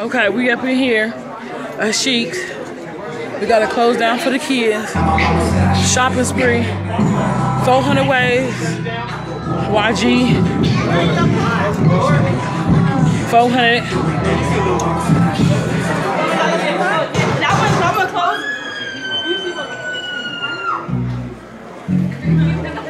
Okay, we up in here at Chic. We got to close down for the kids. Shopping spree. 400 ways. YG. 400. Look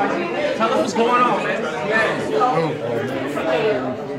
Tell us what's going on, man. Yeah. Oh,